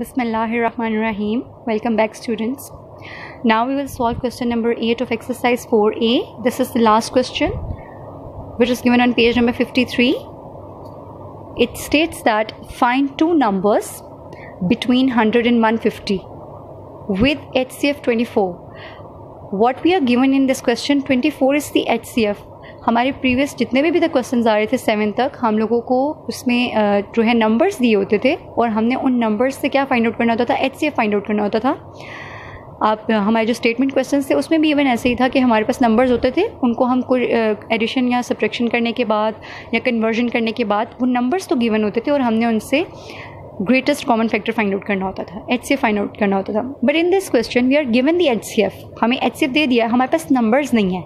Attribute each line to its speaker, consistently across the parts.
Speaker 1: Bismillahirrahmanirrahim. Welcome back students. Now we will solve question number 8 of exercise 4a. This is the last question which is given on page number 53. It states that find two numbers between 100 and 150 with HCF 24. What we are given in this question 24 is the HCF हमारे previous जितने भी भी तक question आ रहे थे seven तक, हम लोगों को उसमें जो है नंबर्स दिए होते थे और हमने उन नंबर्स से क्या फाइंड आउट करना होता था? एच सी फाइंड आउट करना होता था। आप, हमारे जो स्टेटमेंट क्वेश्चन थे, उसमें भी इवन ऐसे ही था कि हमारे पास नंबर्स होते थे। उनको हम कोई एडिशन या सब्ट्रैक्शन करने के बाद या कन्वर्जन करने के बाद, वो नंबर्स तो गिवन होते थे और हमने उनसे greatest common factor find out करना होता था एच फाइंड आउट करना होता था। But in this question we are given the H हमें एफ़ दे दिया हमारे पास नंबर्स नहीं है।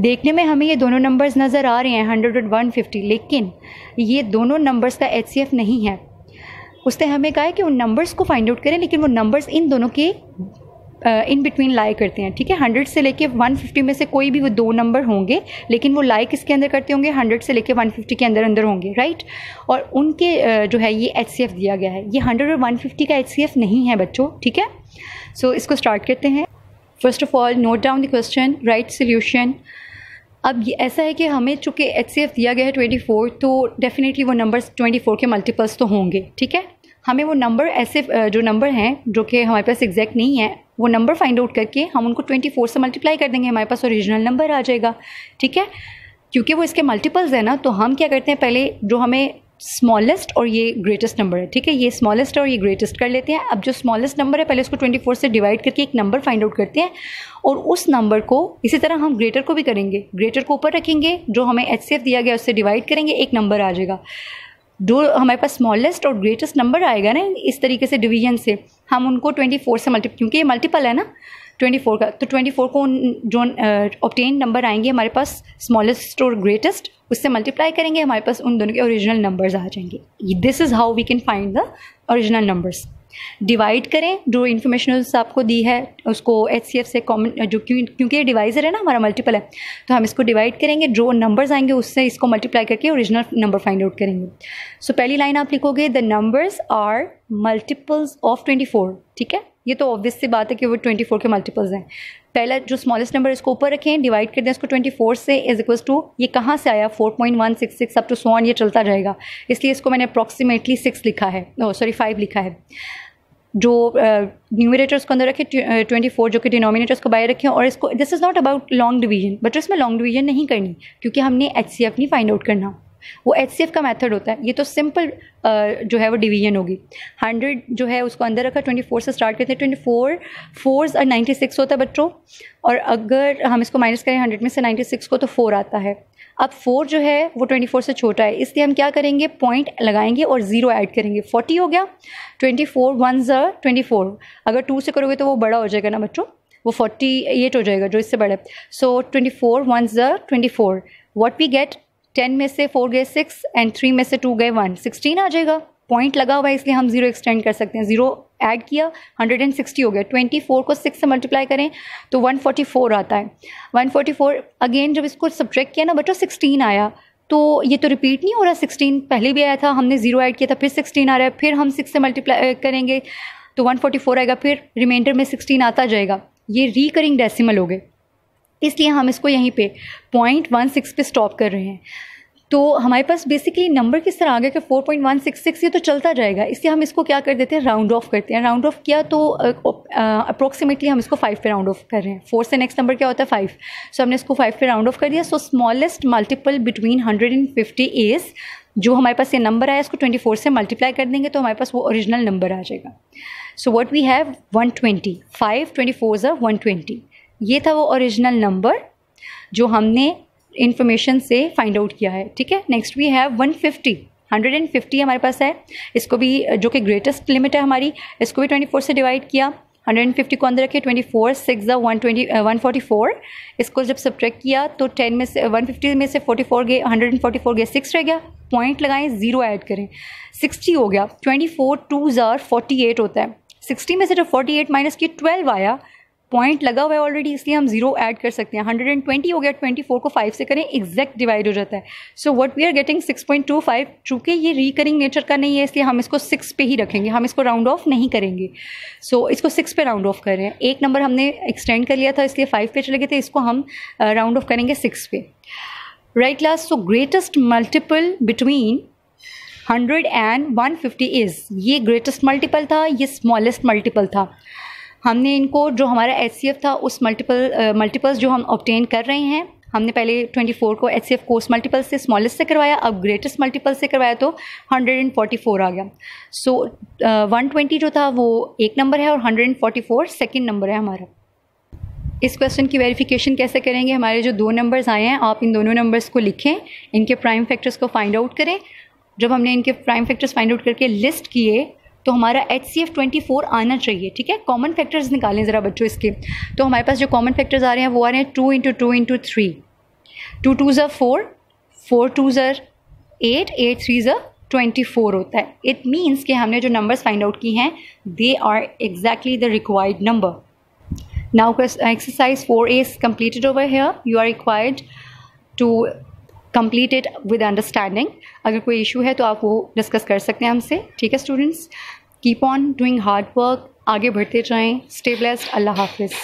Speaker 1: देखने में हमें ये दोनों नंबर्स नज़र आ रहे हैं हंड्रेड एंड वन फिफ्टी लेकिन ये दोनों नंबर्स का एफ़ नहीं है। उसने हमें कहा है कि उन नंबर्स को फाइंड आउट करें, लेकिन वो नंबर्स इन दोनों के इन बिटवीन लाई करते हैं ठीक है? हंड्रेड से लेके वन फिफ्टी में से कोई भी वो दो नंबर होंगे लेकिन वो लाई किसके अंदर करते होंगे? हंड्रेड से लेके वन फिफ्टी के अंदर अंदर होंगे राइट और उनके uh, जो है ये एच सी एफ़ दिया गया है। ये हंड्रेड और वन फिफ्टी का एच सी एफ़ नहीं है बच्चों ठीक है? सो so, इसको स्टार्ट करते हैं। First of all note down the question right solution अब ये ऐसा है कि हमें चूँकि एच सी एफ़ दिया गया है ट्वेंटी फोर तो डेफिनेटली वो नंबर्स ट्वेंटी फोर के मल्टीपल्स तो होंगे ठीक है? हमें वो नंबर ऐसे जो नंबर हैं जो कि हमारे पास एग्जैक्ट नहीं है वो नंबर फाइंड आउट करके हम उनको ट्वेंटी फोर से मल्टीप्लाई कर देंगे, हमारे पास ओरिजिनल नंबर आ जाएगा, ठीक है? क्योंकि वो इसके मल्टीपल्स है ना तो हम क्या करते हैं, पहले जो हमें स्मॉलेस्ट और ये ग्रेटेस्ट नंबर है, ठीक है? ये स्मॉलेस्ट और ये ग्रेटेस्ट कर लेते हैं। अब जो स्मॉलेस्ट नंबर है, पहले उसको 24 से डिवाइड करके एक नंबर फाइंड आउट करते हैं और उस नंबर को इसी तरह हम ग्रेटर को भी करेंगे। ग्रेटर को ऊपर रखेंगे, जो हमें एचसीएफ दिया गया, उससे डिवाइड करेंगे, एक नंबर आ जाएगा। जो हमारे पास स्मॉलेस्ट और ग्रेटेस्ट नंबर आएगा ना इस तरीके से डिवीज़न से। हम उनको 24 से मल्टी क्योंकि ये मल्टीपल है ना 24 का। तो 24 को जो ऑप्टेन नंबर आएँगे, हमारे पास स्मॉलेस्ट और ग्रेटेस्ट उससे मल्टीप्लाई करेंगे, हमारे पास उन दोनों के ओरिजिनल नंबर्स आ जाएँगे। This is how we can find the original numbers divide करें जो इन्फॉर्मेशन आपको दी है उसको एच सी एफ़ से कॉमन जो क्योंकि ये डिवाइज़र है ना हमारा मल्टीपल है तो हम इसको डिवाइड करेंगे जो नंबर्स आएँगे उससे इसको मल्टीप्लाई करके ओरिजिनल नंबर फाइंड आउट करेंगे। सो so, पहली लाइन आप लिखोगे the numbers are multiples of twenty four ठीक है? ये तो ऑब्वियस सी बात है कि वो ट्वेंटी फोर के मल्टीपल्स हैं। पहला जो स्मॉलेस्ट नंबर इसको ऊपर रखें डिवाइड कर दें इसको ट्वेंटी फोर से इज़ इक्वल टू ये कहाँ से आया? Four point one six six up to so on ये चलता जाएगा। इसलिए इसको मैंने अप्रॉक्सीमेटली सिक्स लिखा है। सॉरी फाइव लिखा है। जो न्यूमिनेटर्स uh, को अंदर रखे ट्वेंटी फोर जो कि डिनोमिनेटर्स को बाहर रखें और इसको this is not about long division but इसमें लॉन्ग डिवीज़न नहीं करनी क्योंकि हमने एच सी एफ़ नहीं फाइंड आउट करना। वो एच सी एफ़ का मेथड होता है। ये तो सिंपल जो है वो डिवीज़न होगी। हंड्रेड जो है उसको अंदर रखा ट्वेंटी फोर से स्टार्ट करते हैं। ट्वेंटी फोर फोर्स और नाइन्टी सिक्स होता है बच्चों। और अगर हम इसको माइनस करें हंड्रेड में से नाइन्टी सिक्स को तो फोर आता है। अब फोर जो है, वो ट्वेंटी फोर से छोटा है। इसलिए हम क्या करेंगे? पॉइंट लगाएँगे और ज़ीरो ऐड करेंगे। फोर्टी हो गया। Twenty four ones twenty four अगर टू से करोगे तो वो बड़ा हो जाएगा ना बच्चों? वो फोर्टी एट हो जाएगा, जो इससे बड़ा। So twenty four ones twenty four what we get ten में से फोर गए सिक्स एंड थ्री में से टू गए वन। सिक्सटीन आ जाएगा। पॉइंट लगा हुआ है, इसलिए हम ज़ीरो एक्सटेंड कर सकते हैं। ज़ीरो ऐड किया हंड्रेड एंड सिक्सटी हो गया। ट्वेंटी फोर को सिक्स से मल्टीप्लाई करें तो वन फोर्टी फोर आता है। वन फोर्टी फोर अगेन जब इसको सब्ट्रैक्ट किया ना, बच्चों सिक्सटीन आया तो ये तो रिपीट नहीं हो रहा। सिक्सटीन पहले भी आया था, हमने ज़ीरो ऐड किया था, फिर सिक्सटीन आ रहा है, फिर हम सिक्स से मल्टीप्लाई करेंगे तो वन फोर्टी फोर आएगा, फिर रिमाइंडर में सिक्सटीन आता जाएगा। ये रिकरिंग डेसिमल हो गए। इसलिए हम इसको यहीं पे पॉइंट वन सिक्स पे स्टॉप कर रहे हैं। तो हमारे पास बेसिकली नंबर किस तरह आ गया कि four point one six six ये तो चलता जाएगा। इसलिए हम इसको क्या कर देते हैं? राउंड ऑफ़ करते हैं। राउंड ऑफ़ किया तो अप्रोक्सीमेटली हम इसको फाइव पे राउंड ऑफ़ कर रहे हैं। फोर से नेक्स्ट नंबर क्या होता है? फाइव सो हमने इसको फाइव पे राउंड ऑफ़ कर दिया। So smallest multiple between hundred and fifty is जो हमारे पास ये नंबर आया, इसको ट्वेंटी फोर से मल्टीप्लाई कर देंगे तो हमारे पास वो ओरिजिनल नंबर आ जाएगा। So what we have one twenty five twenty fours one twenty ये था वो ओरिजिनल नंबर जो हमने इन्फॉर्मेशन से फाइंड आउट किया है, ठीक है? Next we have one fifty hundred and fifty हमारे पास है। इसको भी, जो कि ग्रेटेस्ट लिमिट है हमारी, इसको भी ट्वेंटी फोर से डिवाइड किया। हंड्रेड एंड फिफ्टी को अंदर रखे twenty four sixes one twenty one forty four इसको जब सब्ट्रैक्ट किया तो टेन में से वन फिफ्टी में से फोर्टी फोर गए हंड्रेड एंड फोर्टी फोर गए सिक्स रह गया। पॉइंट लगाएँ ज़ीरो ऐड करें। सिक्सटी हो गया। Twenty four twos forty eight होता है। सिक्सटी में से जब फोर्टी एट माइनस किया ट्वेल्व आया। पॉइंट लगा हुआ है ऑलरेडी इसलिए हम ज़ीरो ऐड कर सकते हैं। हंड्रेड एंड ट्वेंटी हो गया ट्वेंटी फोर को फाइव से करें एग्जैक्ट डिवाइड हो जाता है। So what we are getting six point two five चूँकि ये रिकरिंग नेचर का नहीं है इसलिए हम इसको सिक्स पे ही रखेंगे। हम इसको राउंड ऑफ़ नहीं करेंगे। सो so, इसको सिक्स पे राउंड ऑफ़ कर रहे हैं। एक नंबर हमने एक्सटेंड कर लिया था इसलिए फाइव पे चले गए थे इसको हम राउंड ऑफ़ करेंगे सिक्स पे। Right class so greatest multiple between hundred and one fifty is ये ग्रेटेस्ट मल्टीपल था ये स्मॉलेस्ट मल्टीपल था। हमने इनको, जो हमारा एचसीएफ था, उस मल्टीपल मल्टीपल्स जो हम ऑप्टेन कर रहे हैं, हमने पहले 24 को H C F course multiple से स्मॉलेस्ट से करवाया, अब ग्रेटेस्ट मल्टीपल से करवाया तो 144 आ गया। सो वन ट्वेंटी जो था वो एक नंबर है और 144 सेकंड नंबर है हमारा। इस क्वेश्चन की वेरिफिकेशन कैसे करेंगे? हमारे जो दो नंबर्स आए हैं, आप इन दोनों नंबर्स को लिखें, इनके प्राइम फैक्टर्स को फाइंड आउट करें। जब हमने इनके प्राइम फैक्टर्स फाइंड आउट करके लिस्ट किए तो हमारा H C F twenty four आना चाहिए, ठीक है? कॉमन फैक्टर्स निकालें ज़रा बच्चों इसके। तो हमारे पास जो कॉमन फैक्टर्स आ रहे हैं, वो आ रहे हैं two into two into three two twos four four twos eight eight threes twenty four होता है। इट मीन्स कि हमने जो नंबर्स फाइंड आउट की हैं they are exactly the required number now exercise four is completed over here you are required to complete it with understanding अगर कोई issue है तो आप वो डिस्कस कर सकते हैं हमसे। ठीक है students keep on doing hard work आगे बढ़ते जाएँ. स्टे ब्लेस्ड अल्लाह हाफिज़.